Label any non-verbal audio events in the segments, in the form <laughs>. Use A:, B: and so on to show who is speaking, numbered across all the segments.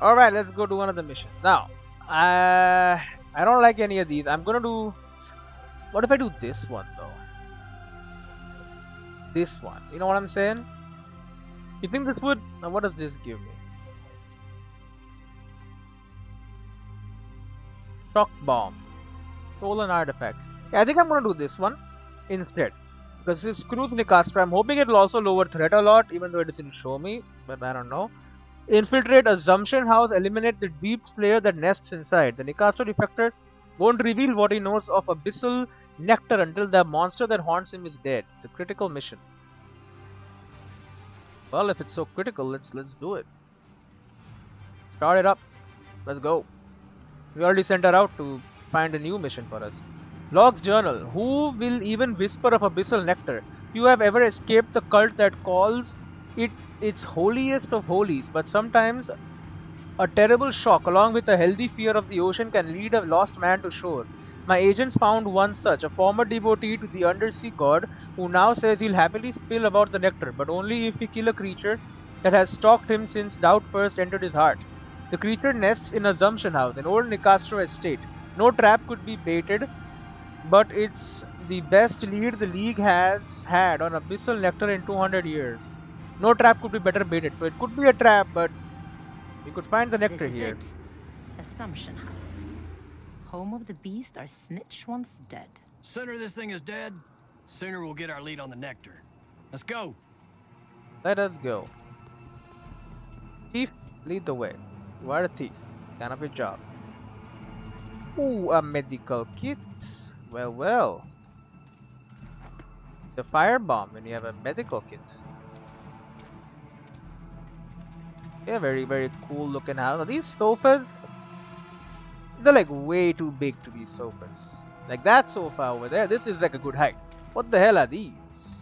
A: Alright, let's go do another mission. Now, uh, I don't like any of these. I'm gonna do. What if I do this one though? This one. You know what I'm saying? You think this would. Now, what does this give me? Shock bomb. Stolen artifact. Yeah, I think I'm gonna do this one instead. Because this is screws Nicastro. I'm hoping it'll also lower threat a lot, even though it doesn't show me. But I don't know. Infiltrate Assumption House, eliminate the deep slayer that nests inside. The Nicastro defector won't reveal what he knows of Abyssal Nectar until the monster that haunts him is dead. It's a critical mission. Well, if it's so critical, let's let's do it. Start it up. Let's go. We already sent her out to find a new mission for us. Log's journal. Who will even whisper of abyssal nectar? You have ever escaped the cult that calls it its holiest of holies, but sometimes a terrible shock along with a healthy fear of the ocean can lead a lost man to shore. My agents found one such, a former devotee to the undersea god, who now says he'll happily spill about the nectar, but only if he kill a creature that has stalked him since doubt first entered his heart. The creature nests in a Assumption House, an old Nicastro estate. No trap could be baited, but it's the best lead the league has had on Abyssal Nectar in 200 years. No trap could be better baited, so it could be a trap, but we could find the nectar
B: This
A: here.
B: it. Assumption House. Home of the beast our snitch once dead.
C: Sooner this thing is dead, sooner we'll get our lead on the nectar. Let's go.
A: Let us go. Thief, lead the way. You are a thief. Kind of your job. Ooh, a medical kit. Well, well. The firebomb when you have a medical kit. Yeah, very, very cool looking house. Are these sofas? They're like way too big to be sofas. Like that sofa over there, this is like a good height. What the hell are these?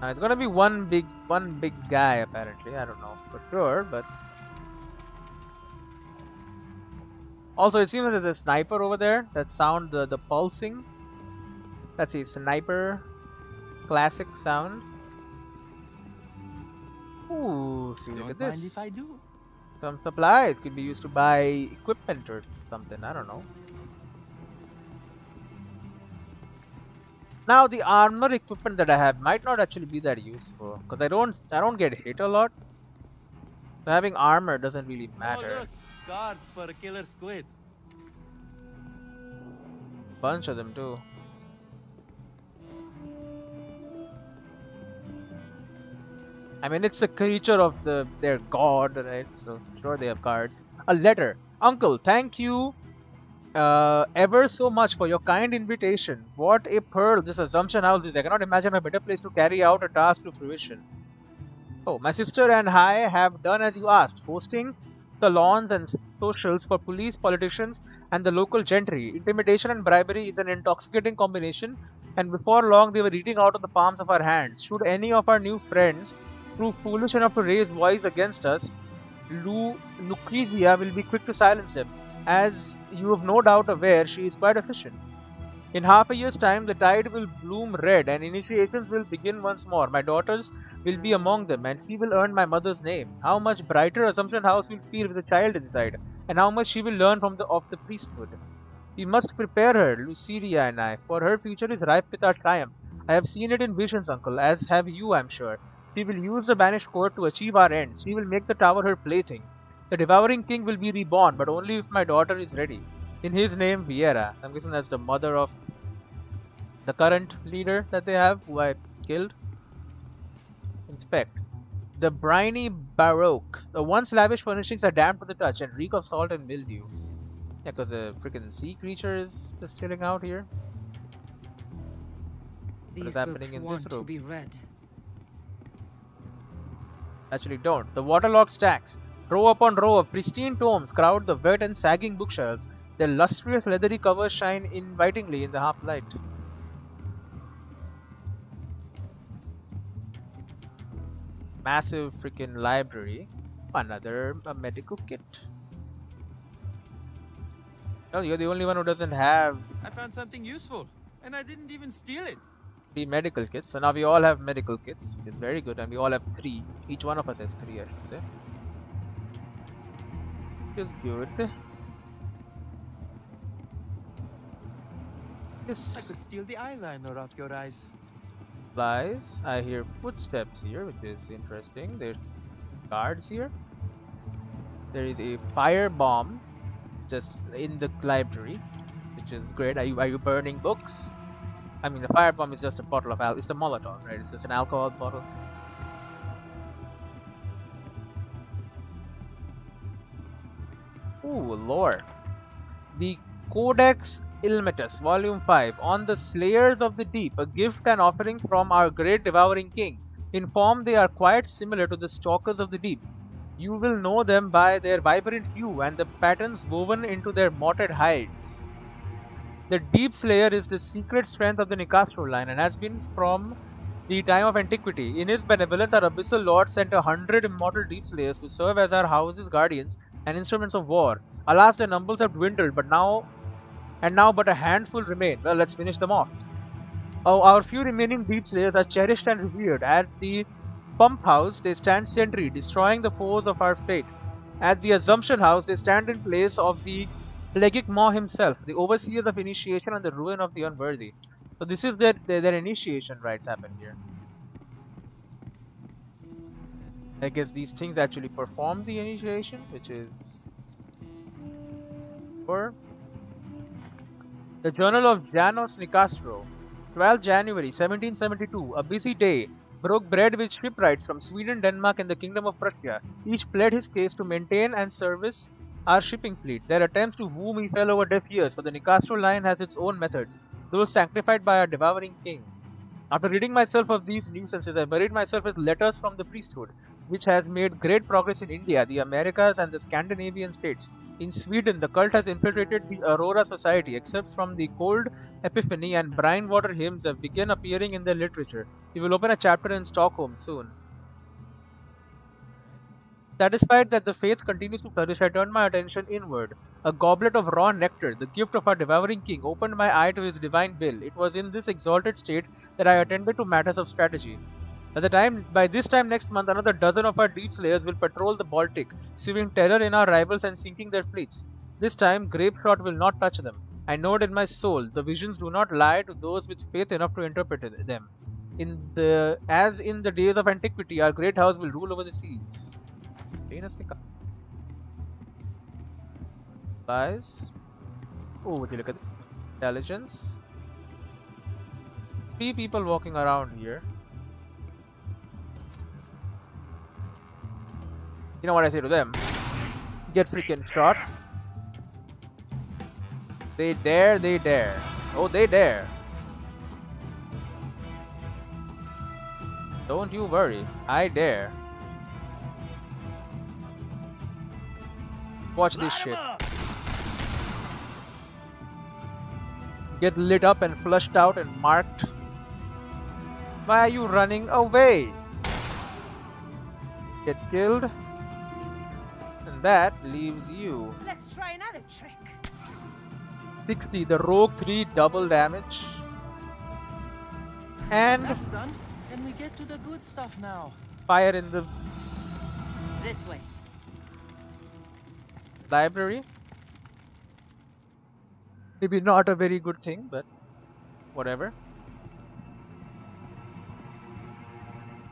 A: Now it's gonna be one big, one big guy apparently. I don't know for sure, but also it seems that there's a sniper over there. That sound, the the pulsing. That's a sniper, classic sound. Ooh, see look at this.
D: if I do.
A: Some supplies could be used to buy equipment or something. I don't know. Now the armor equipment that I have might not actually be that useful because I don't I don't get hit a lot. So having armor doesn't really matter.
D: Oh
A: matter.
D: look, guards for a killer squid.
A: Bunch of them too. I mean, it's a creature of the their god, right? So sure they have cards. A letter, Uncle. Thank you, uh, ever so much for your kind invitation. What a pearl this Assumption House is! I cannot imagine a better place to carry out a task to fruition. Oh, my sister and I have done as you asked, hosting salons and socials for police, politicians, and the local gentry. Intimidation and bribery is an intoxicating combination, and before long they were eating out of the palms of our hands. Should any of our new friends prove foolish enough to raise voice against us, Lu Lucrezia will be quick to silence them. As you have no doubt aware, she is quite efficient. In half a year's time, the tide will bloom red and initiations will begin once more. My daughters will be among them, and she will earn my mother's name. How much brighter Assumption House will feel with a child inside, and how much she will learn from the of the priesthood. We must prepare her, Lucidia and I, for her future is ripe with our triumph. I have seen it in visions, uncle, as have you, I'm sure. She will use the banished court to achieve our ends. She will make the tower her plaything. The devouring king will be reborn, but only if my daughter is ready. In his name, Viera. I'm guessing that's the mother of the current leader that they have, who I killed. Inspect. The briny baroque. The once lavish furnishings are damp to the touch and reek of salt and mildew. Yeah, because a freaking sea creature is just chilling out here.
B: These
A: is happening
B: books
A: in this
B: want to
A: room?
B: be read.
A: Actually, don't. The waterlogged stacks. Row upon row of pristine tomes crowd the wet and sagging bookshelves. Their lustrous leathery covers shine invitingly in the half light. Massive freaking library. Another a medical kit. No, you're the only one who doesn't have.
D: I found something useful, and I didn't even steal it.
A: Three medical kits. So now we all have medical kits. It's very good, and we all have three. Each one of us has three, I should say. Which is good. This
D: I could steal the eyeliner off your eyes.
A: supplies. I hear footsteps here, which is interesting. There's guards here. There is a fire bomb just in the library, which is great. Are you are you burning books? I mean, the fire bomb is just a bottle of alcohol. It's a Molotov, right? It's just an alcohol bottle. Ooh, lore. The Codex Ilmatus, Volume 5, on the Slayers of the Deep, a gift and offering from our great devouring king. In form, they are quite similar to the Stalkers of the Deep. You will know them by their vibrant hue and the patterns woven into their mottled hides. The Deep Slayer is the secret strength of the Nicastro line and has been from the time of antiquity. In his benevolence, our Abyssal Lord sent a hundred immortal Deep Slayers to serve as our house's guardians and instruments of war. Alas, their numbers have dwindled, but now and now but a handful remain. Well, let's finish them off. Oh, our few remaining Deep Slayers are cherished and revered. At the Pump House, they stand sentry, destroying the foes of our fate. At the Assumption House, they stand in place of the Pelagic Maw himself, the overseer of initiation and the ruin of the unworthy. So this is their, their, their initiation rites happen here. I guess these things actually perform the initiation, which is... Or... The Journal of Janos Nicastro, 12 January 1772, a busy day, broke bread with shipwrights from Sweden, Denmark, and the Kingdom of Prussia. Each pled his case to maintain and service our shipping fleet. Their attempts to woo me fell over deaf ears, for the Nicastro line has its own methods, those sanctified by our devouring king. After ridding myself of these nuisances, I buried myself with letters from the priesthood, which has made great progress in India, the Americas, and the Scandinavian states. In Sweden, the cult has infiltrated the Aurora society, except from the cold epiphany and brine water hymns have begun appearing in their literature. We will open a chapter in Stockholm soon. Satisfied that the faith continues to flourish, I turned my attention inward. A goblet of raw nectar, the gift of our devouring king, opened my eye to his divine will. It was in this exalted state that I attended to matters of strategy. By the time, by this time next month, another dozen of our deep slayers will patrol the Baltic, sowing terror in our rivals and sinking their fleets. This time, grape shot will not touch them. I know it in my soul. The visions do not lie to those with faith enough to interpret them. In the as in the days of antiquity, our great house will rule over the seas. Venus के Guys, oh, would you look at intelligence? Three people walking around here. You know what I say to them? Get freaking shot. They dare, they dare. Oh, they dare. Don't you worry, I dare. Watch this shit. Get lit up and flushed out and marked. Why are you running away? Get killed. And that leaves you.
B: Let's try another trick.
A: 60, the rogue 3 double damage. And
D: That's done. And we get to the good stuff now.
A: fire in the
B: This way.
A: Library. Maybe not a very good thing, but whatever.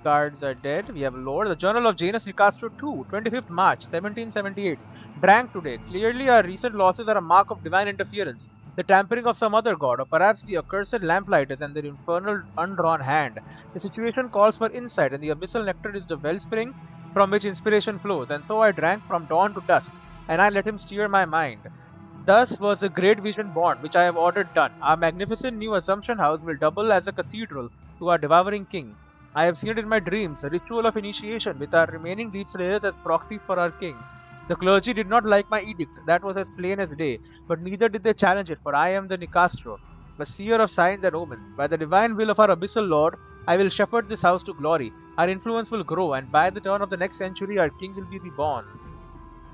A: Guards are dead. We have Lord. The Journal of Janos Nicastro 2, 25th March 1778. Drank today. Clearly, our recent losses are a mark of divine interference. The tampering of some other god, or perhaps the accursed lamplighters and their infernal undrawn hand. The situation calls for insight, and the abyssal nectar is the wellspring from which inspiration flows. And so I drank from dawn to dusk, and I let him steer my mind. Thus was the great vision born, which I have ordered done. Our magnificent new Assumption House will double as a cathedral to our devouring king. I have seen it in my dreams, a ritual of initiation with our remaining deep slayers as proxy for our king. The clergy did not like my edict, that was as plain as day, but neither did they challenge it, for I am the Nicastro, a seer of signs and omens. By the divine will of our abyssal lord, I will shepherd this house to glory. Our influence will grow, and by the turn of the next century, our king will be reborn.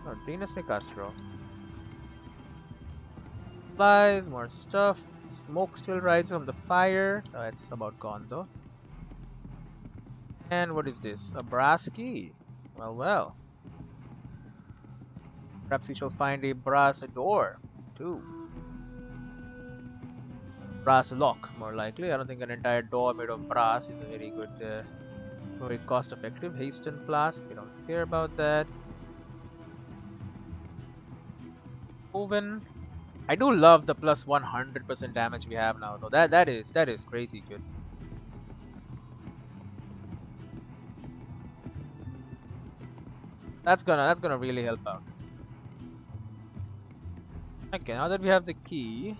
A: Oh, Venus Nicastro. Supplies, more stuff. Smoke still rises from the fire. Oh, it's about gone though. And what is this? A brass key. Well, well. Perhaps we shall find a brass door too. Brass lock, more likely. I don't think an entire door made of brass is a very good, uh, very cost-effective. Hasten flask. We don't care about that. Oven. I do love the plus 100% damage we have now though. That that is that is crazy good. That's gonna that's gonna really help out. Okay, now that we have the key.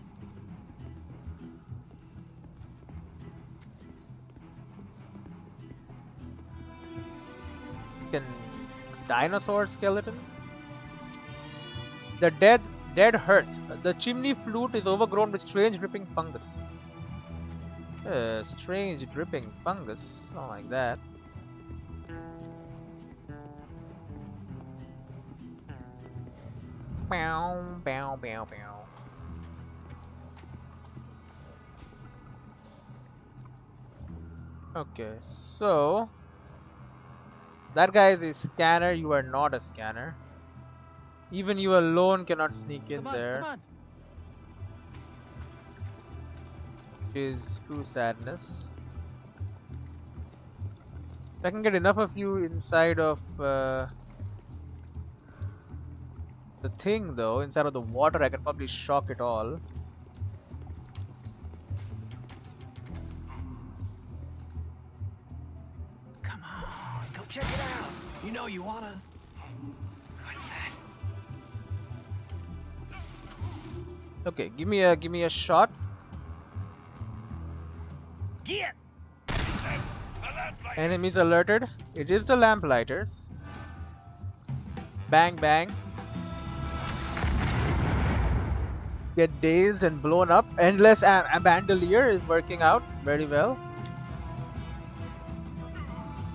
A: Can dinosaur skeleton? The dead dead hurt. The chimney flute is overgrown with strange dripping fungus. Uh, strange dripping fungus. Not like that. Bow, bow, bow, bow. Okay, so that guy is a scanner. You are not a scanner. Even you alone cannot sneak in
D: on,
A: there. Is true sadness. If I can get enough of you inside of uh, the thing, though, inside of the water, I can probably shock it all.
C: Come on, go check it out. You know you wanna.
A: Okay, give me a give me a shot.
C: Get!
A: Enemies alerted. It is the lamplighters. Bang bang. Get dazed and blown up. Endless a, a bandolier is working out very well.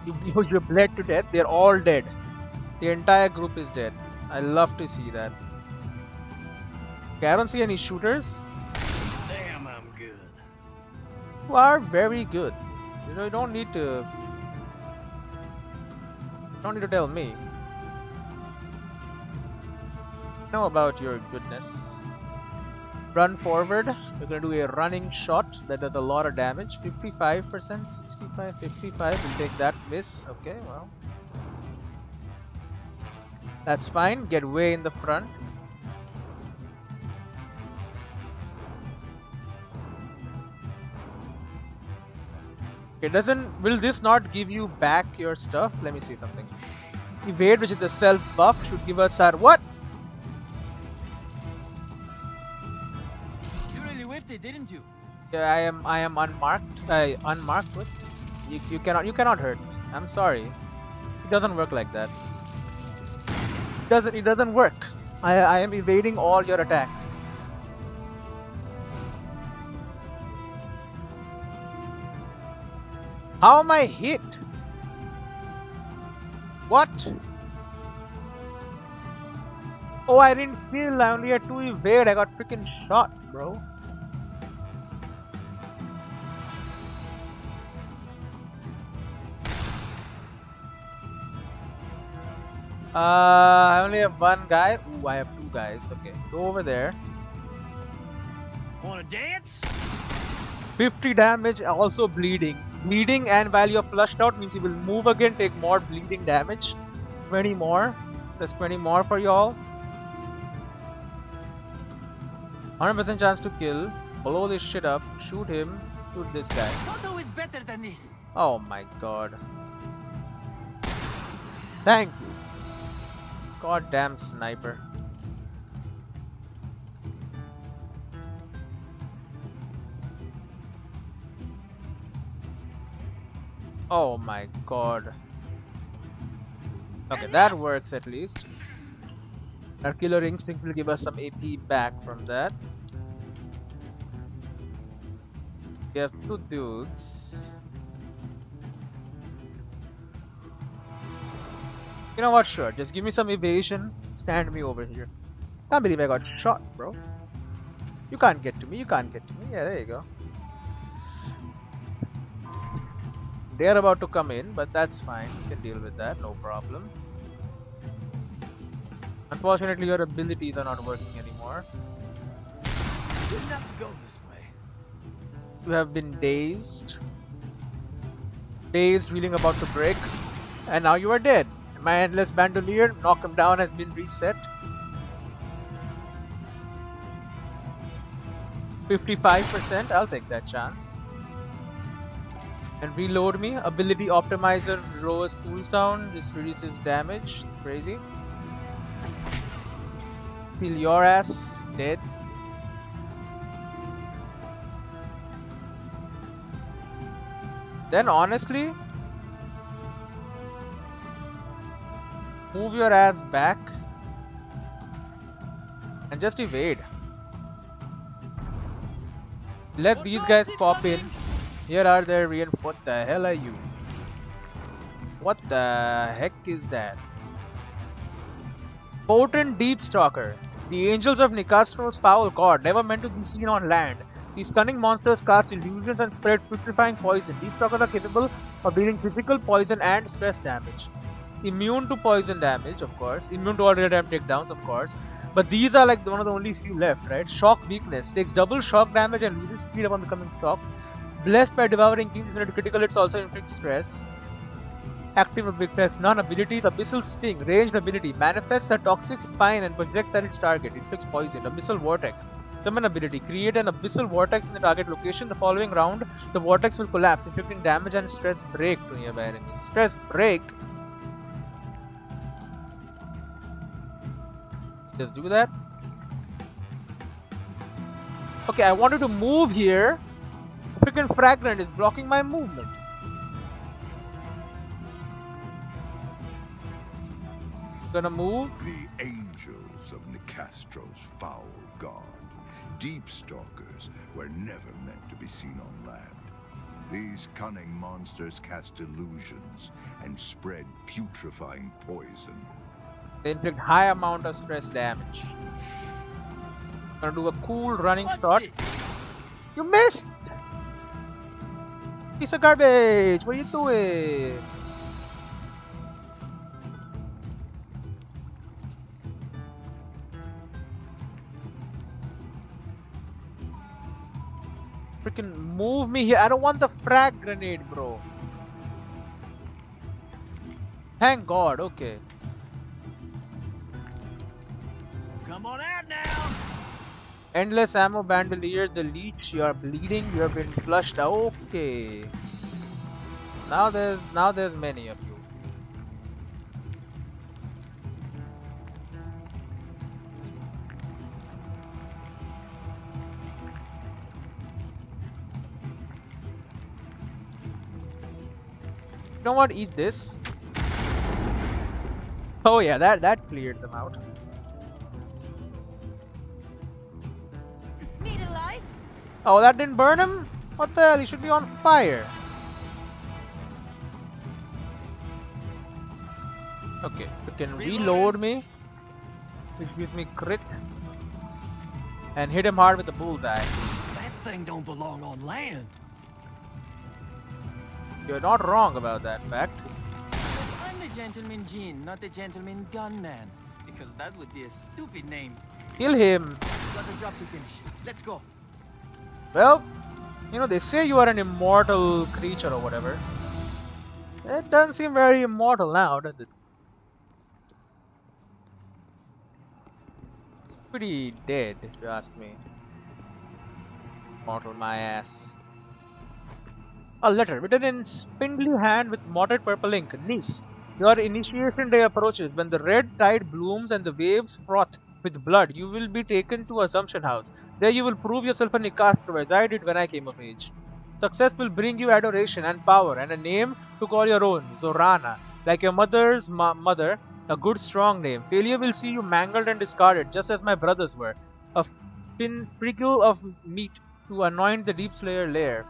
A: You, <laughs> you, you bled to death. They're all dead. The entire group is dead. I love to see that. Okay, I don't see any shooters.
C: Damn, I'm good.
A: You are very good. You know, you don't need to. Don't need to tell me. I know about your goodness. Run forward. We're gonna do a running shot that does a lot of damage. 55%, 65, 55. We'll take that miss. Okay, well. That's fine. Get way in the front. It doesn't. Will this not give you back your stuff? Let me see something. Evade, which is a self buff, should give us our what?
D: You really whiffed it, didn't you?
A: Yeah, I am. I am unmarked. I unmarked with. You, you cannot. You cannot hurt. me. I'm sorry. It doesn't work like that. It doesn't. It doesn't work. I. I am evading all your attacks. How am I hit? What? Oh, I didn't feel. I only had two evade. I got freaking shot, bro. Uh, I only have one guy. Ooh, I have two guys. Okay, go over there.
C: Wanna dance?
A: 50 damage, also bleeding. Bleeding and while you're flushed out means you will move again, take more bleeding damage. 20 more. That's 20 more for y'all. 100% chance to kill. Blow this shit up. Shoot him. Shoot this guy.
D: Toto is better than this.
A: Oh my god. Thank you. Goddamn sniper. Oh my god. Okay, that works at least. Our killer instinct will give us some AP back from that. We have two dudes. You know what? Sure, just give me some evasion. Stand me over here. Can't believe I got shot, bro. You can't get to me. You can't get to me. Yeah, there you go. They're about to come in, but that's fine. You can deal with that. No problem. Unfortunately, your abilities are not working anymore.
C: Didn't have to go this way.
A: You have been dazed. Dazed, feeling about to break. And now you are dead. My endless bandolier, knock him down, has been reset. 55%, I'll take that chance. And reload me. Ability optimizer lowers cools down, this reduces damage. Crazy. Feel your ass dead. Then honestly, move your ass back and just evade. Let these guys pop in. Here are their real. What the hell are you? What the heck is that? Potent Deep Stalker. The angels of Nicastro's foul god, never meant to be seen on land. These cunning monsters cast illusions and spread putrefying poison. Deep Stalkers are capable of dealing physical poison and stress damage. Immune to poison damage, of course. Immune to all real-time takedowns, of course. But these are like one of the only few left, right? Shock weakness. Takes double shock damage and loses speed upon becoming shocked. Blessed by devouring kings when it critical it's also inflicts stress. Active effects, non-abilities, Abyssal Sting, ranged ability, manifests a toxic spine and projects at its target, inflicts poison, Abyssal Vortex, summon ability, create an Abyssal Vortex in the target location, the following round, the vortex will collapse, inflicting damage and stress break to nearby enemies. Stress break? Just do that. Okay, I wanted to move here. Freaking Fragrant is blocking my movement. Gonna move.
E: The angels of Nicastro's foul god, deep stalkers, were never meant to be seen on land. These cunning monsters cast illusions and spread putrefying poison.
A: They inflict high amount of stress damage. Gonna do a cool running
D: What's
A: shot.
D: this?
A: You missed! Piece of garbage! What are you doing? Freaking move me here. I don't want the frag grenade, bro. Thank God, okay.
C: Come on out.
A: Endless ammo bandolier, the leech, you are bleeding, you have been flushed. Okay. Now there's now there's many of you. You know what? Eat this. Oh yeah, that that cleared them out. Oh, that didn't burn him? What the hell? He should be on fire. Okay, you can reload me, which gives me crit, and hit him hard with a bullseye.
C: That thing don't belong on land.
A: You're not wrong about that fact.
D: I'm the Gentleman Jean, not the Gentleman Gunman. Because that would be a stupid name.
A: Kill him.
D: Got a job to finish. Let's go.
A: Well, you know, they say you are an immortal creature or whatever. It doesn't seem very immortal now, does it? Pretty dead, if you ask me. Mortal my ass. A letter written in spindly hand with mottled purple ink. Niece, your initiation day approaches. When the red tide blooms and the waves froth with blood, you will be taken to Assumption House. There you will prove yourself a as I did when I came of age. Success will bring you adoration and power and a name to call your own, Zorana. Like your mother's mother, a good strong name. Failure will see you mangled and discarded, just as my brothers were. A fin prickle of meat to anoint the Deep Slayer lair.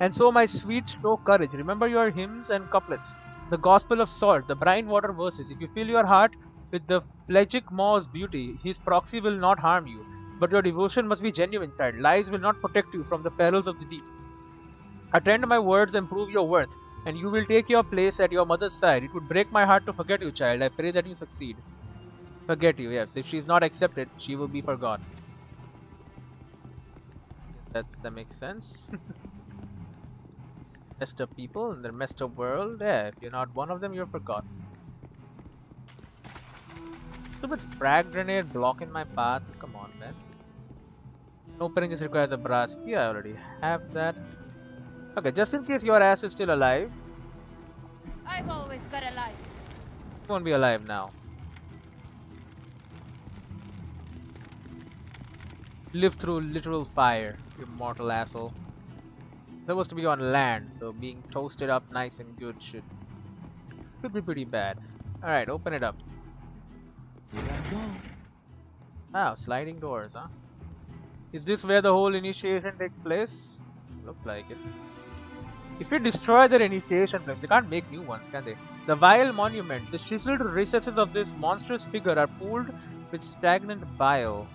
A: And so, my sweet, show courage. Remember your hymns and couplets. The gospel of salt, the brine water verses. If you fill your heart with the pelagic maw's beauty, his proxy will not harm you. but your devotion must be genuine, child. Lies will not protect you from the perils of the deep. Attend my words and prove your worth, and you will take your place at your mother's side. It would break my heart to forget you, child. I pray that you succeed. Forget you, yes. If she is not accepted, she will be forgotten. That that makes sense. <laughs> messed up people in their messed up world. Yeah, if you're not one of them, you're forgotten. Stupid frag grenade blocking my path. Come on, man. Opening just requires a brass key. I already have that. Okay, just in case your ass is still alive,
B: I've always got a light.
A: you won't be alive now. Live through literal fire, you mortal asshole. Supposed to be on land, so being toasted up nice and good should could be pretty bad. Alright, open it up.
D: You gotta go.
A: Wow, sliding doors, huh? Is this where the whole initiation takes place? Looks like it. If you destroy their initiation place, they can't make new ones, can they? The vile monument, the chiseled recesses of this monstrous figure are pooled with stagnant bile.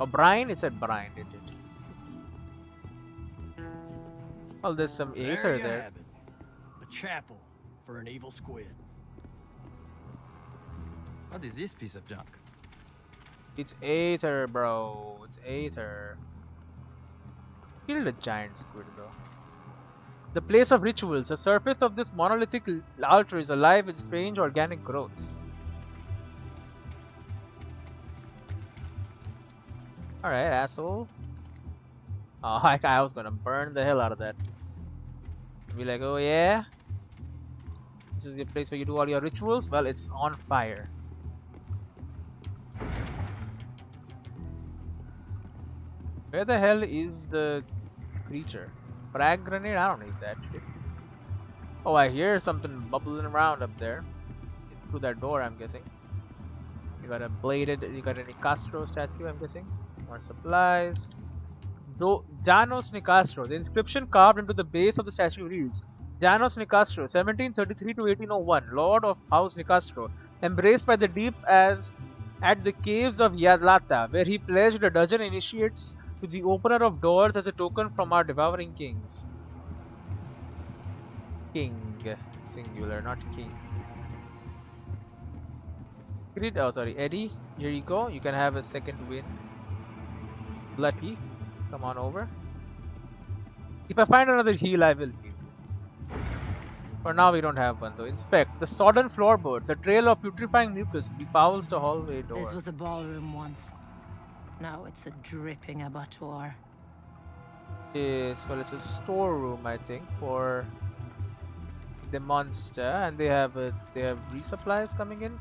A: Oh, brine? It said brine, didn't it? Well, there's some
C: There
A: aether
C: you
A: there.
C: it. A chapel for an evil squid.
D: What is this piece of junk?
A: It's aether, bro. It's aether. Kill the giant squid, though. The place of rituals. The surface of this monolithic altar is alive with strange organic growths. Alright, asshole. Oh, <laughs> I, I was gonna burn the hell out of that. Be like, oh yeah? This is the place where you do all your rituals? Well, it's on fire. Where the hell is the creature? Frag grenade? I don't need that shit. Oh, I hear something bubbling around up there. Through that door, I'm guessing. You got a bladed, you got any Castro statue, I'm guessing. More supplies. Do Janos Nicastro. The inscription carved into the base of the statue reads Janos Nicastro, 1733 to 1801, Lord of House Nicastro, embraced by the deep as at the caves of Yadlata, where he pledged a dozen initiates to the opener of doors as a token from our devouring kings. King, singular, not king. Grid, oh sorry, Eddie, here you go. You can have a second win. Lucky, come on over. If I find another heal, I will heal. For now, we don't have one though. Inspect the sodden floorboards. A trail of putrefying mucus befouls the hallway door.
B: This was a ballroom once. Now it's a dripping abattoir.
A: is well it's a storeroom I think for the monster and they have uh, they have resupplies coming in.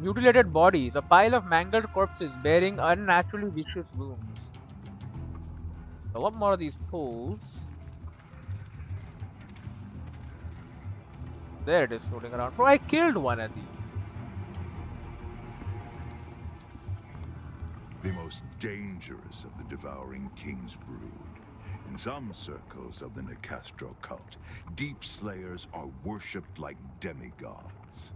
A: Mutilated bodies a pile of mangled corpses bearing unnaturally vicious wounds. A lot more of these pools? There it is floating around. Oh I killed one of these
E: the most dangerous of the devouring king's brood. In some circles of the Nicastro cult, deep slayers are worshipped like demigods.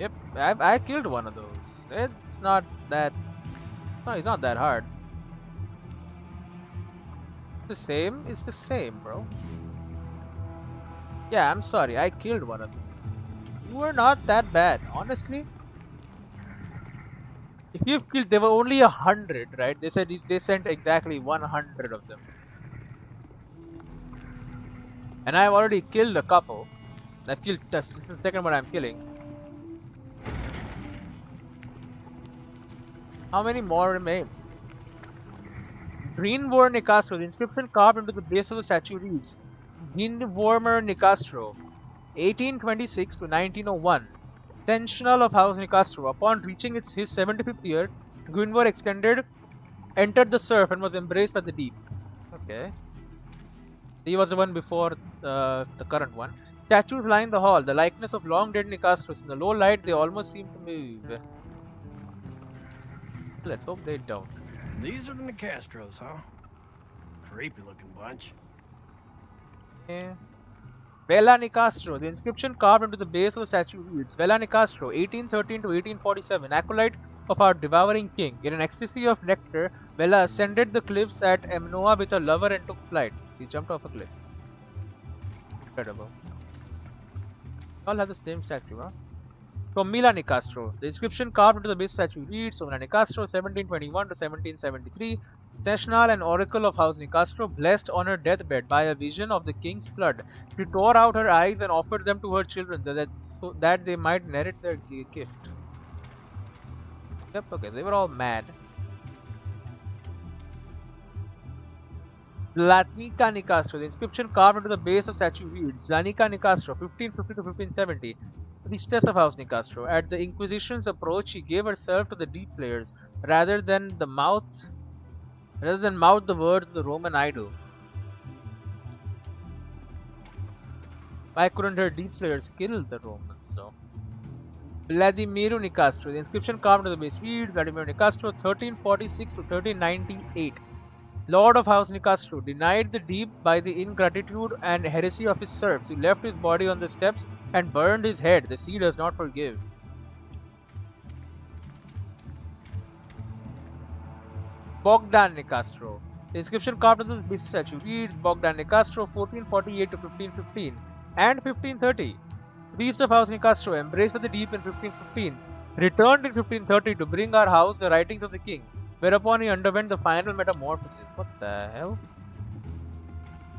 A: Yep, I, I killed one of those. It's not that. No, it's not that hard. The same? It's the same, bro. Yeah, I'm sorry. I killed one of them. You were not that bad, honestly. If you've killed, there were only a hundred, right? They said they sent exactly 100 of them. And I've already killed a couple. I've killed, this is the second one I'm killing. How many more remain? Greenworm Nicastro. The inscription carved into the base of the statue reads Greenwormer Nicastro, 1826 to 1901. Tensional of House Nicastro. Upon reaching its his 75th year, Gwynfor extended, entered the surf and was embraced by the deep. Okay. He was the one before uh, the current one. Statues line the hall, the likeness of long dead Nicastros. In the low light, they almost seem to move. Let's hope they don't.
C: These are the Nicastros, huh? Creepy looking bunch.
A: Yeah. Vela Nicastro. The inscription carved into the base of the statue reads Vela Nicastro, 1813 to 1847, acolyte of our devouring king. In an ecstasy of nectar, Vela ascended the cliffs at Emnoa with her lover and took flight. She jumped off a cliff. Incredible. All have the same statue, huh? From Mila Nicastro. The inscription carved into the base statue reads Mila Nicastro, 1721 to 1773. National and Oracle of House Nicastro, blessed on her deathbed by a vision of the king's flood. She tore out her eyes and offered them to her children so that, so that they might inherit their gift. Yep, okay, they were all mad. Zlatnika Nicastro. The inscription carved into the base of statue reads Zlanika Nicastro, 1550 to 1570. Priestess of House Nicastro. At the Inquisition's approach, she gave herself to the deep slayers rather than the mouth rather than mouth the words of the Roman idol. Why couldn't her deep slayers kill the Romans though? Vladimiro Nicastro. The inscription carved into the base reads Vladimiro Nicastro 1346 to 1398. Lord of House Nicastro denied the deep by the ingratitude and heresy of his serfs. He left his body on the steps and burned his head. The sea does not forgive. Bogdan Nicastro. The inscription carved on the base statue reads Bogdan Nicastro 1448 to 1515 and 1530. Priest of House Nicastro, embraced by the deep in 1515, returned in 1530 to bring our house the writings of the king, whereupon he underwent the final metamorphosis. What the hell?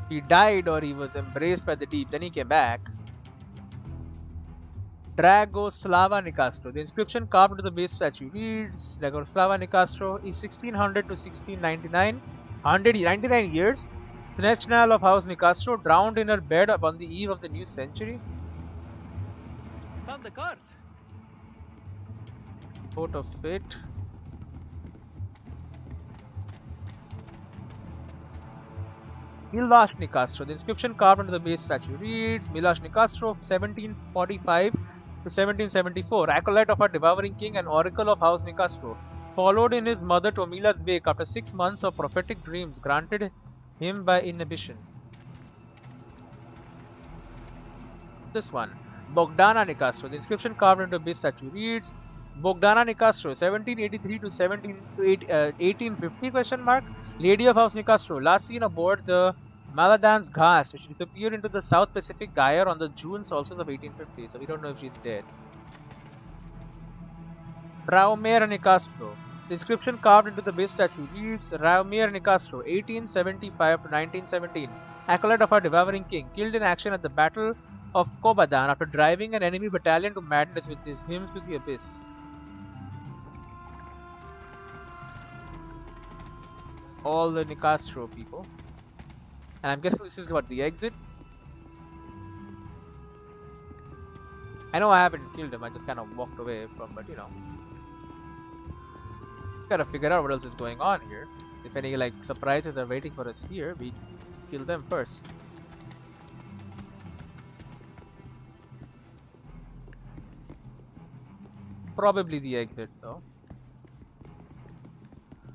A: He died or he was embraced by the deep, then he came back. Dragoslava Nicastro. The inscription carved into the base statue reads Dragoslava Nicastro is 1600 to 1699, 199 years. Seneschal of House Nicastro drowned in her bed upon the eve of the new century.
D: Found the card.
A: Coat of Fate. Milosh Nicastro. The inscription carved into the base statue reads Milosh Nicastro, 1745 to 1774, acolyte of a devouring king and oracle of House Nicastro, followed in his mother Tomila's wake after six months of prophetic dreams granted him by inhibition. This one, Bogdana Nicastro. The inscription carved into the base statue reads Bogdana Nicastro, 1783 to 17 to 8, uh, 1850 question mark. Lady of House Nicastro, last seen aboard the Maladan's Ghast, which disappeared into the South Pacific Gyre on the June solstice of 1850. So we don't know if she's dead. Raumir Nicastro. The inscription carved into the base statue reads Raumir Nicastro, 1875 to 1917, acolyte of our devouring king, killed in action at the Battle of Kobadan after driving an enemy battalion to madness with his hymns to the abyss. All the Nicastro people. And I'm guessing this is what the exit. I know I haven't killed him, I just kind of walked away from, but you know. Gotta figure out what else is going on here. If any like surprises are waiting for us here, we kill them first. Probably the exit though.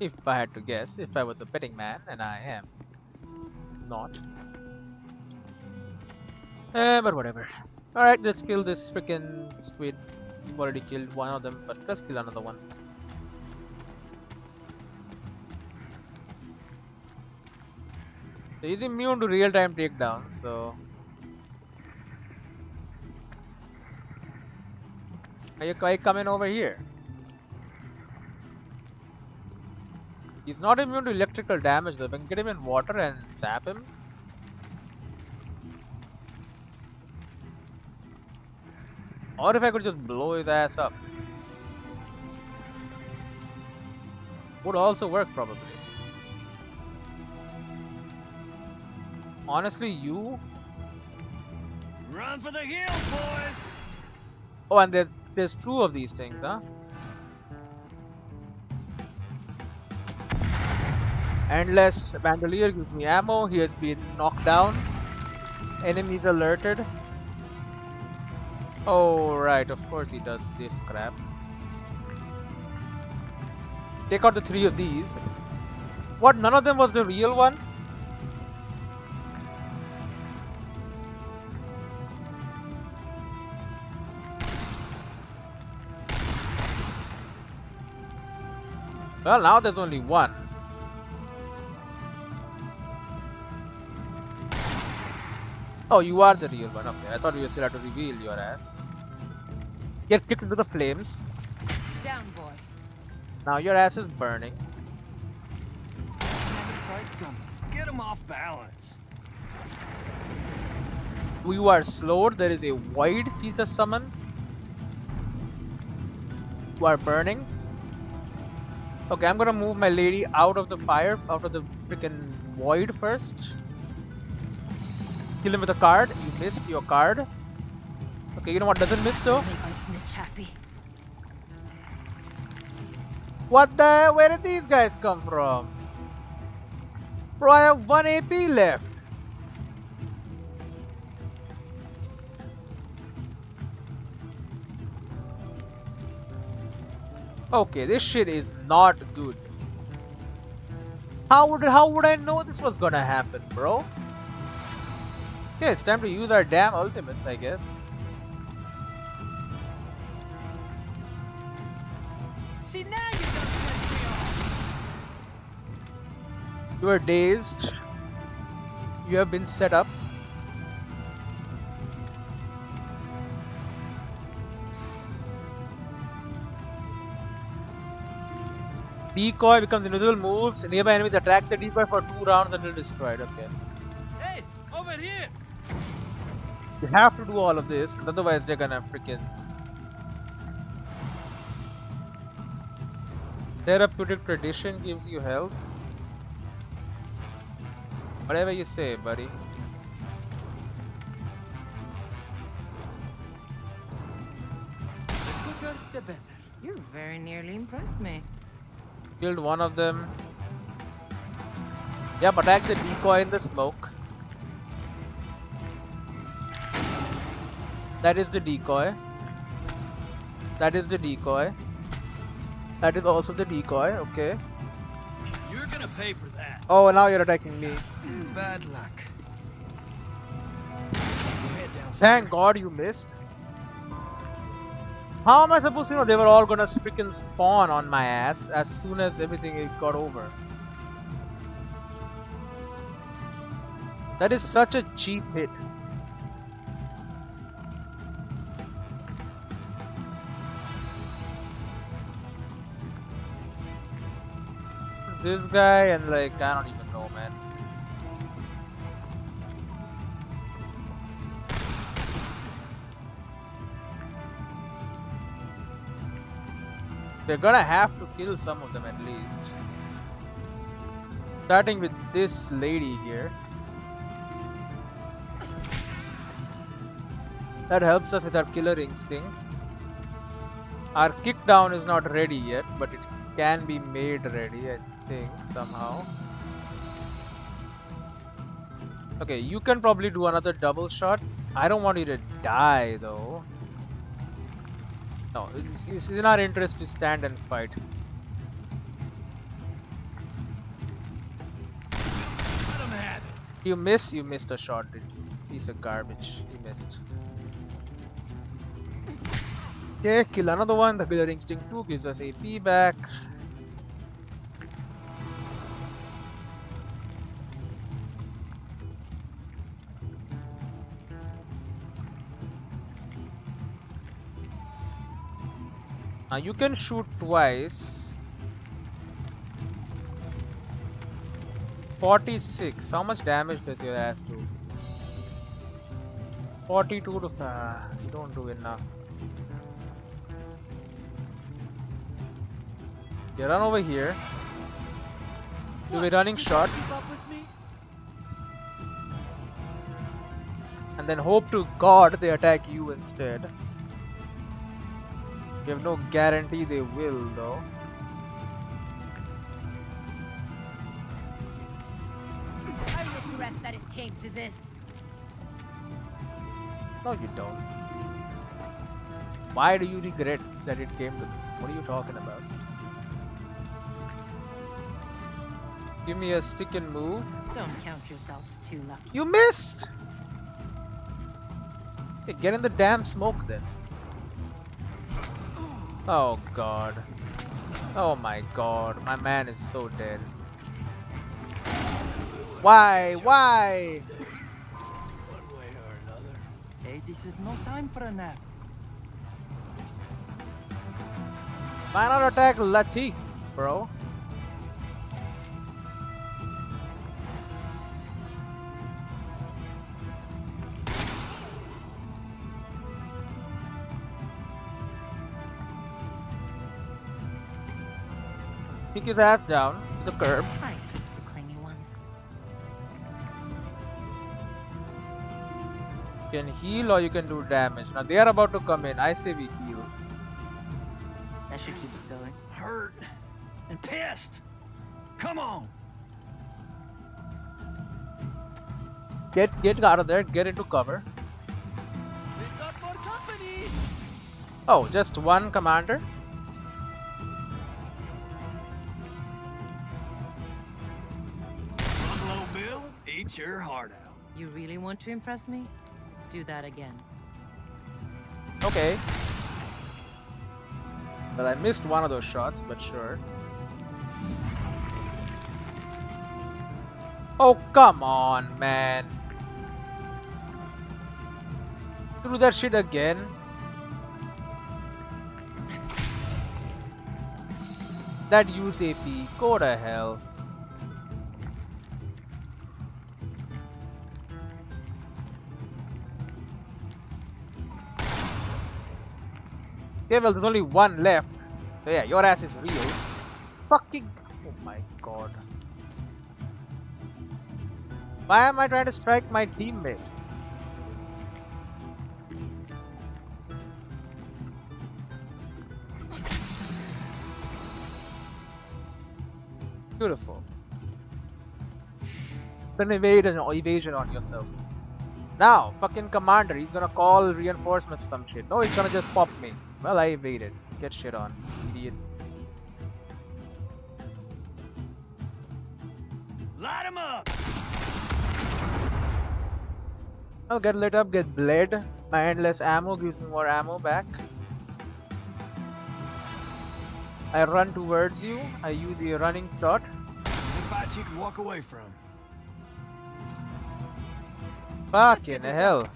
A: If I had to guess, if I was a betting man, and I am not. Eh, but whatever. Alright, let's kill this freaking squid. We've already killed one of them, but let's kill another one. So he's immune to real-time takedown, so... Are you quite coming over here? He's not immune to electrical damage though. We can get him in water and zap him. Or if I could just blow his ass up. Would also work probably. Honestly, you.
C: Run for the hills, boys!
A: Oh, and there's there's two of these things, huh? Endless Bandolier gives me ammo. He has been knocked down. Enemies alerted. Oh, right. Of course he does this crap. Take out the three of these. What? None of them was the real one? Well, now there's only one. Oh, you are the real one. Okay, I thought we still had to reveal your ass. Get kicked into the flames.
B: Down, boy.
A: Now your ass is burning.
D: Never saw.
C: Get him off balance.
A: You are slowed. There is a void he just summoned. You are burning. Okay, I'm gonna move my lady out of the fire, out of the freaking void first. Kill him with a card. You missed your card. Okay, you know what doesn't miss though?
B: Make my snitch happy.
A: What the? Where did these guys come from? Bro, I have 1 AP left. Okay, this shit is not good. How would how would I know this was gonna happen, bro? Okay, it's time to use our damn ultimates, I guess.
D: See, now you done pissed me off.
A: You are dazed. You have been set up. Decoy becomes invisible, moves. Nearby enemies attack the decoy for two rounds until destroyed. Okay.
D: Hey, over here.
A: You have to do all of this because otherwise they're gonna freaking. Therapeutic tradition gives you health. Whatever you say, buddy.
D: The quicker, the better.
B: You very nearly impressed me.
A: Killed one of them. Yep, attack the decoy in the smoke. That is the decoy. That is the decoy. That is also the decoy, okay.
C: You're gonna pay for that.
A: Oh, now you're attacking me.
D: Bad luck.
C: Go head down.
A: Thank god you missed. How am I supposed to know they were all gonna freaking spawn on my ass as soon as everything got over? That is such a cheap hit. This guy and like I don't even know man. They're gonna have to kill some of them at least. Starting with this lady here. That helps us with our killer instinct. Our kick down is not ready yet, but it can be made ready, I think, somehow. Okay, you can probably do another double shot. I don't want you to die though. No, it's, it's in our interest to stand and fight. You miss, you missed a shot? Piece of garbage. You missed. Okay, kill another one. The Killer Instinct 2 gives us AP back. Now you can shoot twice. 46. How much damage does your ass do? 42 to. Ah, you don't do enough. You run over here. Do a running shot
D: Keep up with me?
A: and then hope to God they attack you instead. You have no guarantee they will though.
B: I regret that it came to this.
A: No, you don't. Why do you regret that it came to this? What are you talking about? Give me a stick and move.
B: Don't count yourselves too lucky.
A: You missed! Hey, get in the damn smoke then. Oh god. Oh my god, my man is so dead. Why? Why?
C: One way or another.
D: Hey, this is no time for a nap.
A: Why not attack Lateef, bro? Kick his ass down to the curb.
B: Right, clingy ones.
A: You can heal or you can do damage. Now they are about to come in. I say we heal.
B: That should keep us going.
C: Hurt and pissed. Come on.
A: Get get out of there. Get into cover.
D: We've got more company!
A: Oh, just one commander.
C: Bill, your heart out.
B: You really want to impress me? Do that again.
A: Okay. Well, I missed one of those shots, but sure. Oh, come on, man. Do that shit again. That used AP. Go to hell. Well, there's only one left. So yeah, your ass is real. Fucking. Oh my god. Why am I trying to strike my teammate? Beautiful. An evasion, evasion on yourself. Now, fucking commander, he's gonna call reinforcements some shit. No, he's gonna just pop me. Well, I evaded. Get shit on, idiot.
C: Light him up.
A: I'll get lit up, get bled. My endless ammo gives me more ammo back. I run towards you. I use a running shot.
C: Any fight you can walk away from.
A: Fucking hell.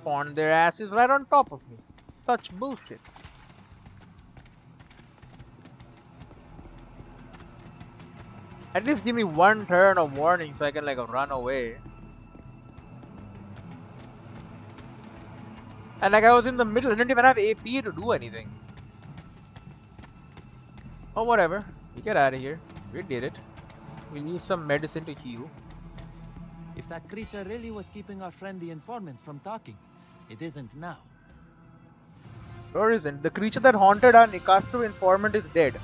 A: Spawn their asses right on top of me. Such bullshit. At least give me one turn of warning so I can like run away. And like I was in the middle, I didn't even have AP to do anything. Oh whatever. We get out of here. We did it. We need some medicine to heal.
D: If that creature really was keeping our friend the informant from talking, it isn't now.
A: Or isn't. The creature that haunted our Nicastro informant is dead.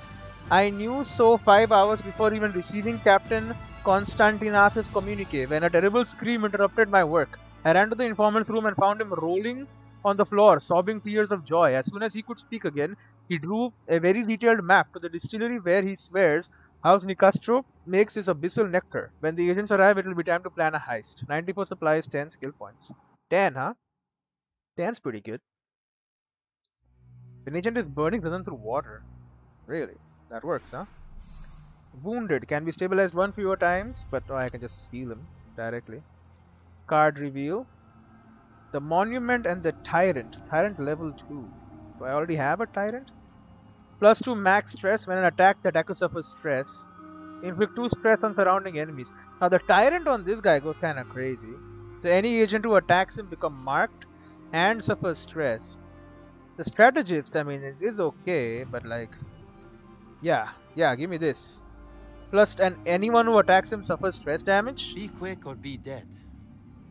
A: I knew so five hours before even receiving Captain Constantinas's communique when a terrible scream interrupted my work. I ran to the informant's room and found him rolling on the floor, sobbing tears of joy. As soon as he could speak again, he drew a very detailed map to the distillery where he swears House Nicastro makes his abyssal nectar. When the agents arrive, it will be time to plan a heist. 94 supplies, 10 skill points. 10, huh? 10's pretty good. The agent is burning prison through water. Really? That works, huh? Wounded can be stabilized one fewer times, but oh, I can just heal him directly. Card reveal. The Monument and the Tyrant. Tyrant level 2. Do I already have a Tyrant? Plus 2 max stress when an attack the attacker suffers stress. Inflict 2 stress on surrounding enemies. Now the Tyrant on this guy goes kinda crazy. So any agent who attacks him become marked and suffers stress. The strategist, I mean, is, is okay, but like, yeah, yeah, give me this. Plus, and anyone who attacks him suffers stress damage.
D: Be quick or be dead.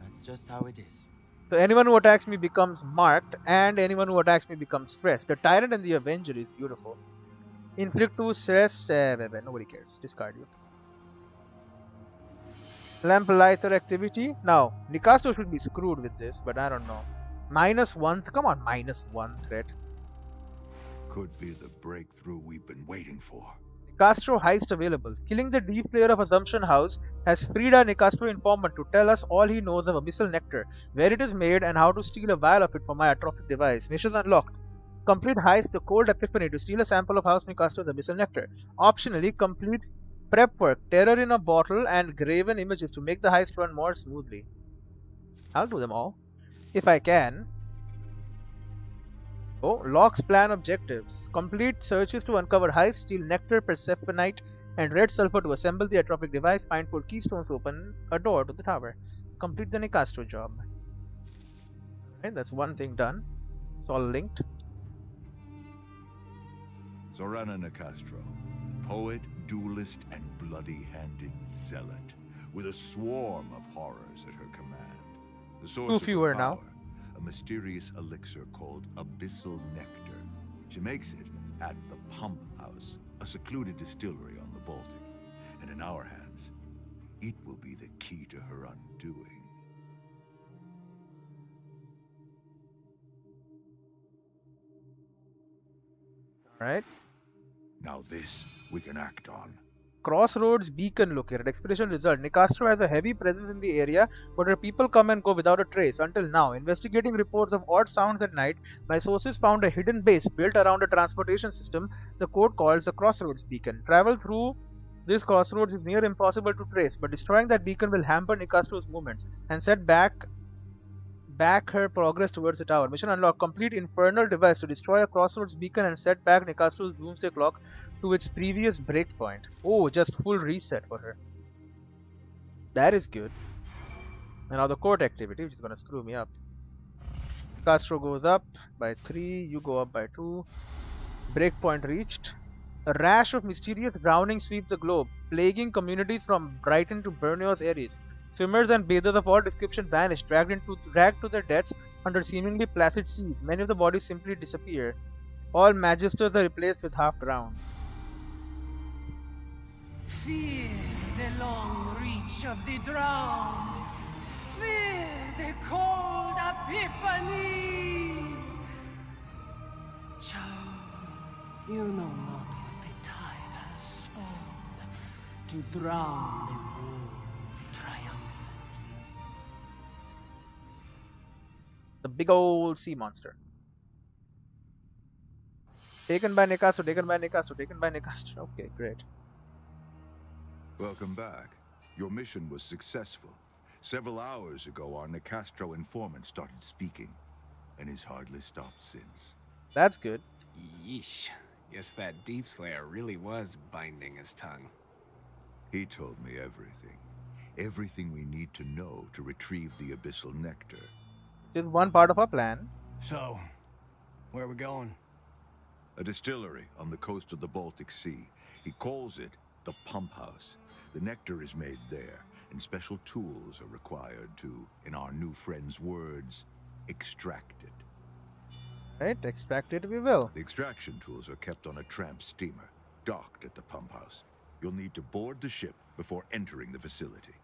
D: That's just how it is.
A: So anyone who attacks me becomes marked, and anyone who attacks me becomes stressed. The Tyrant and the Avenger is beautiful. Inflict 2 stress, eh, wait, nobody cares. Discard you. Lamplighter activity. Now, Nicastro should be screwed with this, but I don't know. Minus 1, come on, minus 1 threat.
E: Could be the breakthrough we've been waiting for.
A: Nicastro heist available. Killing the deep slayer of Assumption House has freed our Nicastro informant to tell us all he knows of Abyssal Nectar, where it is made, and how to steal a vial of it for my atrophic device. Missions unlocked. Complete heist the Cold Epiphany to steal a sample of House Nicastro's Abyssal Nectar. Optionally, complete prep work, Terror in a Bottle, and Graven Images to make the heist run more smoothly. I'll do them all. If I can. Oh, Locke's plan objectives. Complete searches to uncover heist, steal Nectar, Persephoneite, and Red Sulfur to assemble the atropic device, find four keystones to open a door to the tower. Complete the Nicastro job. Right, that's one thing done. It's all linked.
E: Zorana Nicastro, poet, duelist, and bloody-handed zealot, with a swarm of horrors at her command. The source her
A: fewer now.
E: A mysterious elixir called Abyssal Nectar. She makes it at the Pump House, a secluded distillery on the Baltic. And in our hands, it will be the key to her undoing.
A: Right?
E: Now this we can act on.
A: Crossroads beacon located. Expedition result. Nicastro has a heavy presence in the area, but her people come and go without a trace. Until now, investigating reports of odd sounds at night, my sources found a hidden base built around a transportation system the code calls the Crossroads beacon. Travel through this crossroads is near impossible to trace, but destroying that beacon will hamper Nicastro's movements and set back back her progress towards the tower. Mission unlock. Complete infernal device to destroy a crossroads beacon and set back Nicastro's doomsday clock to its previous breakpoint. Oh, just full reset for her. That is good. And now the court activity, which is gonna screw me up. Castro goes up by 3, you go up by 2. Breakpoint reached. A rash of mysterious drowning sweeps the globe, plaguing communities from Brighton to Buenos Aires. Swimmers and bathers of all description vanish, dragged into dragged to their deaths under seemingly placid seas. Many of the bodies simply disappear. All magisters are replaced with half drowned.
F: Fear the long reach of the drowned. Fear the cold epiphany. Child, you know not what the tide has spawned to drown the
A: The big old sea monster. Taken by Nicastro, taken by Nicastro, taken by Nicastro. <laughs> Okay, great.
E: Welcome back. Your mission was successful. Several hours ago, our Nicastro informant started speaking, and he's hardly stopped since.
A: That's good.
G: Yeesh. Guess that Deep Slayer really was binding his tongue.
E: He told me everything. Everything we need to know to retrieve the Abyssal Nectar.
A: Just one part of our plan.
C: So, where are we going?
E: A distillery on the coast of the Baltic Sea. He calls it the Pump House. The nectar is made there, and special tools are required to, in our new friend's words, extract it.
A: Right, extract it we will.
E: The extraction tools are kept on a tramp steamer, docked at the pump house. You'll need to board the ship before entering the facility.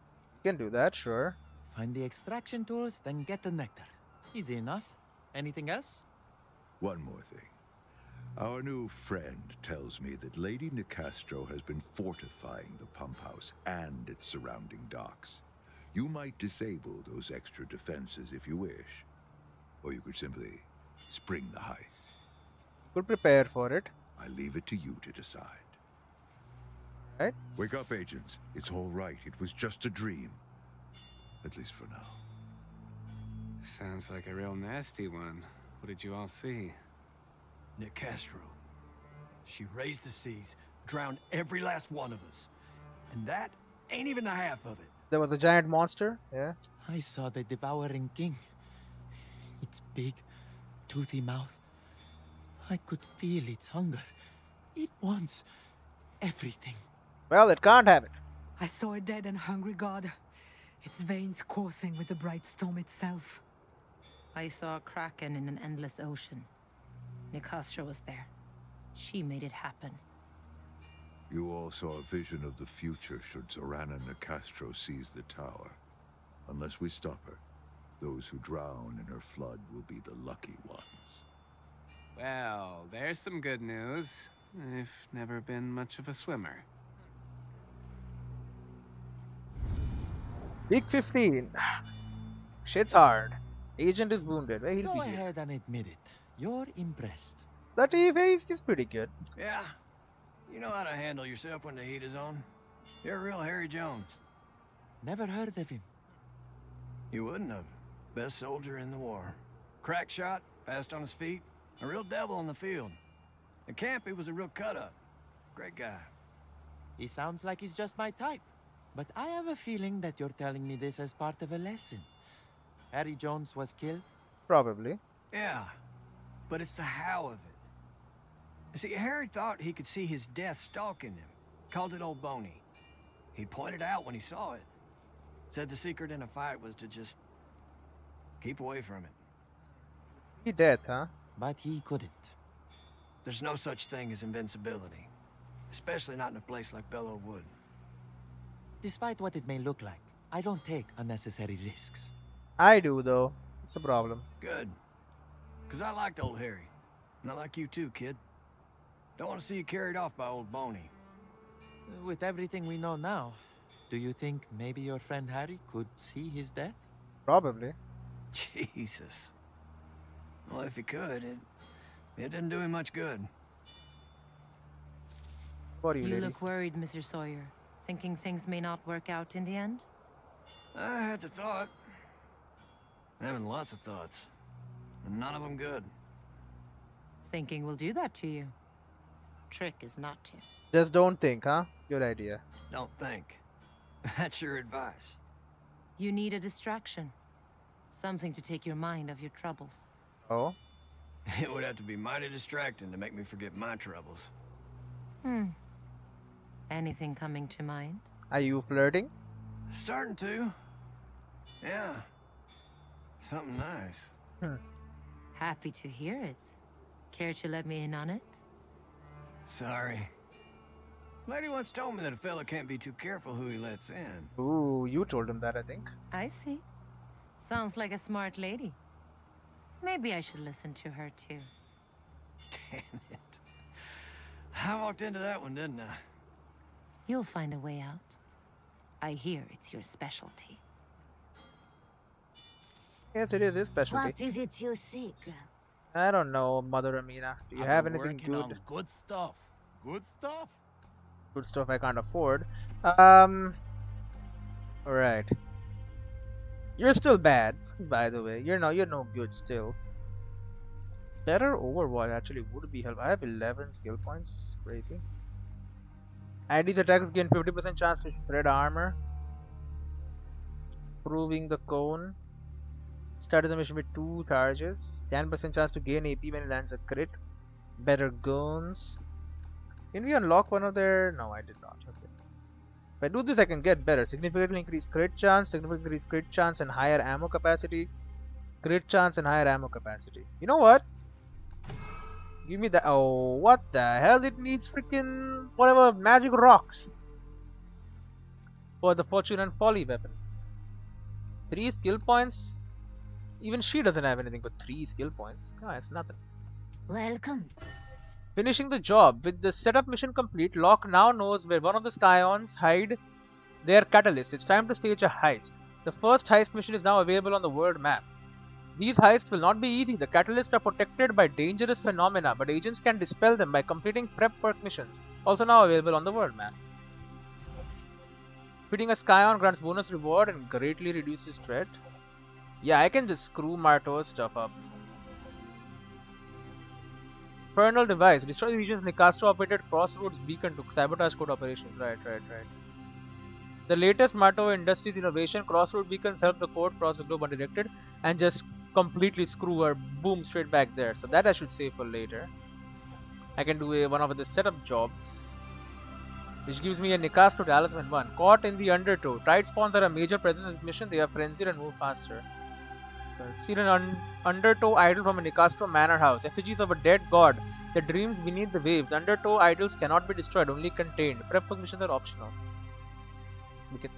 A: You can do that, sure.
D: Find the extraction tools, then get the nectar. Easy enough. Anything else?
E: One more thing. Our new friend tells me that Lady Nicastro has been fortifying the pump house and its surrounding docks. You might disable those extra defenses if you wish. Or you could simply spring the heist.
A: Could prepare for it.
E: I leave it to you to decide.
A: Right?
E: Wake up, agents. It's all right. It was just a dream. At least for now.
G: Sounds like a real nasty one. What did you all see?
C: Nicastro. She raised the seas, drowned every last one of us. And that ain't even the half of it.
A: There was a giant monster. Yeah.
D: I saw the devouring king. Its big, toothy mouth. I could feel its hunger. It wants everything.
A: Well, it can't have it.
H: I saw a dead and hungry god, its veins coursing with the bright storm itself.
B: I saw a kraken in an endless ocean. Nicastro was there. She made it happen.
E: You all saw a vision of the future should Zorana Nicastro seize the tower. Unless we stop her, those who drown in her flood will be the lucky ones.
G: Well, there's some good news. I've never been much of a swimmer.
A: Big 15. <sighs> Shit's hard. Agent is wounded. Well, he'll
D: Go
A: be here.
D: ahead and admit it. You're impressed.
A: But he, he's, he's pretty good.
C: Yeah. You know how to handle yourself when the heat is on. You're a real Harry Jones.
D: Never heard of him.
C: You wouldn't have. Best soldier in the war. Crack shot, fast on his feet, a real devil on the field. At camp, he was a real cut-up. Great guy.
D: He sounds like he's just my type. But I have a feeling that you're telling me this as part of a lesson. Harry Jones was killed?
A: Probably.
C: Yeah, but it's the how of it. See, Harry thought he could see his death stalking him. Called it Old Boney. He pointed out when he saw it. Said the secret in a fight was to just keep away from it.
A: He dead, huh?
D: But he couldn't.
C: There's no such thing as invincibility. Especially not in a place like Belleau Wood.
D: Despite what it may look like, I don't take unnecessary risks.
A: I do though. It's a problem.
C: Good. Because I liked old Harry. And I like you too, kid. Don't want to see you carried off by old Boney.
D: With everything we know now, do you think maybe your friend Harry could see his death?
A: Probably.
C: Jesus. Well, if he could, it, it didn't do him much good.
A: What are you,
B: You
A: lady?
B: look worried, Mr. Sawyer. Thinking things may not work out in the end?
C: I had the thought. Having lots of thoughts. And none of them good.
B: Thinking will do that to you. Trick is not to.
A: Just don't think, huh? Good idea.
C: Don't think. <laughs> That's your advice.
B: You need a distraction. Something to take your mind off your troubles.
A: Oh? <laughs>
C: It would have to be mighty distracting to make me forget my troubles.
B: Hmm. Anything coming to mind?
A: Are you flirting?
C: Starting to. Yeah. Something nice. Hmm.
B: Happy to hear it. Care to let me in on it?
C: Sorry. Lady once told me that a fella can't be too careful who he lets in.
A: Ooh, you told him that, I think.
B: I see. Sounds like a smart lady. Maybe I should listen to her too.
C: Damn it. I walked into that one, didn't I?
B: You'll find a way out. I hear it's your specialty.
A: Yes, it is his
I: What
A: specialty.
I: is it you seek?
A: I don't know, Mother Amina. Do you have anything good?
J: good stuff. Good stuff.
A: Good stuff I can't afford. Um. Alright. You're still bad, <laughs> by the way. You're no, you're no good still. Better Overwatch actually would be helpful. I have 11 skill points. Crazy. Add these attacks gain 50% chance to spread armor. Proving the cone. Started the mission with two charges. 10% chance to gain AP when it lands a crit. Better guns. Did we unlock one of their? No, I did not. Okay. If I do this, I can get better. Significantly increase crit chance, significantly increase crit chance, and higher ammo capacity. Crit chance and higher ammo capacity. You know what? Give me the. Oh, what the hell? It needs freaking whatever magic rocks for the fortune and folly weapon. Three skill points. Even she doesn't have anything but three skill points. It's nothing.
I: Welcome.
A: Finishing the job. With the setup mission complete, Locke now knows where one of the Scions hide their catalyst. It's time to stage a heist. The first heist mission is now available on the world map. These heists will not be easy. The catalysts are protected by dangerous phenomena, but agents can dispel them by completing prep work missions. Also now available on the world map. Defeating a Scion grants bonus reward and greatly reduces threat. Yeah, I can just screw my Marteau's stuff up. Infernal device. Destroy the region's Nicastro operated Crossroads beacon to sabotage code operations. Right, right, right. The latest Marteau Industries innovation, Crossroad beacons help the code cross the globe undirected and just completely screw her boom straight back there. So that I should save for later. I can do a, one of the setup jobs. Which gives me a Nicastro Talisman 1. Caught in the Undertow. Tide spawns are a major presence in this mission. They are frenzied and move faster. Seen an un undertow idol from a Nicastro manor house. Effigies of a dead god that dreams beneath the waves. Undertow idols cannot be destroyed, only contained. Prep missions are optional. We can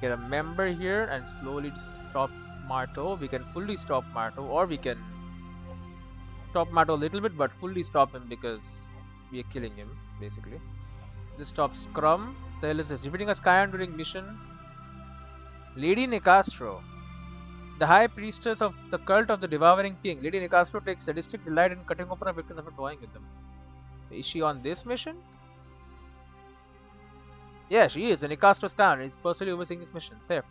A: get a member here and slowly stop Marteau. We can fully stop Marteau, or we can stop Marteau a little bit, but fully stop him because we are killing him, basically. This stops Scrum. The list is defeating a Scion during mission. Lady Nicastro. the High Priestess of the Cult of the Devouring King, Lady Nicastro takes sadistic delight in cutting open a victim and toying with them. Is she on this mission? Yeah, she is. In Nicastro's town and is personally overseeing this mission. Theft.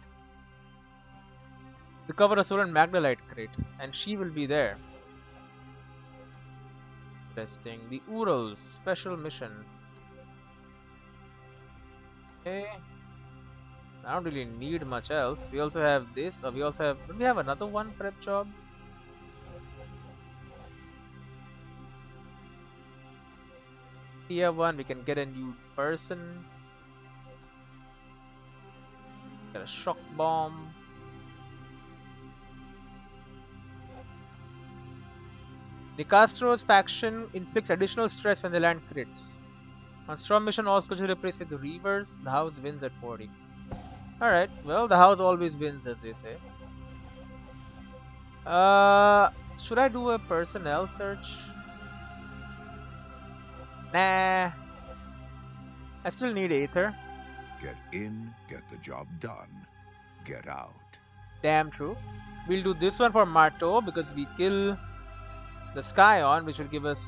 A: Recover a stolen Magnolite crate, and she will be there. Interesting. The Urals special mission. Okay. I don't really need much else. We also have this, or we also have. Do we have another one prep job? Tier 1, we can get a new person. Get a shock bomb. Nicastro's faction inflicts additional stress when they land crits. On Storm Mission, all schedule replaced with the Reavers. The house wins at 40. Alright, well, the house always wins, as they say. Uh, should I do a personnel search? Nah. I still need Aether.
E: Get in, get the job done. Get out.
A: Damn true. We'll do this one for Marteau because we kill the Scion, which will give us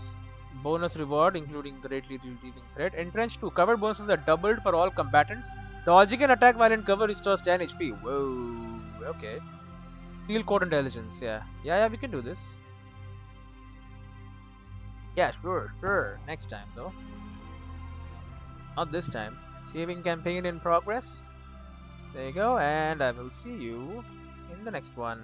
A: bonus reward including greatly reducing threat. Entrench 2. Cover bonuses are doubled for all combatants. Dodging an attack while in cover restores 10 HP. Whoa. Okay. Steel Coat Intelligence. Yeah. Yeah, yeah, we can do this. Yeah, sure, sure. Next time though. Not this time. Saving campaign in progress. There you go, and I will see you in the next one.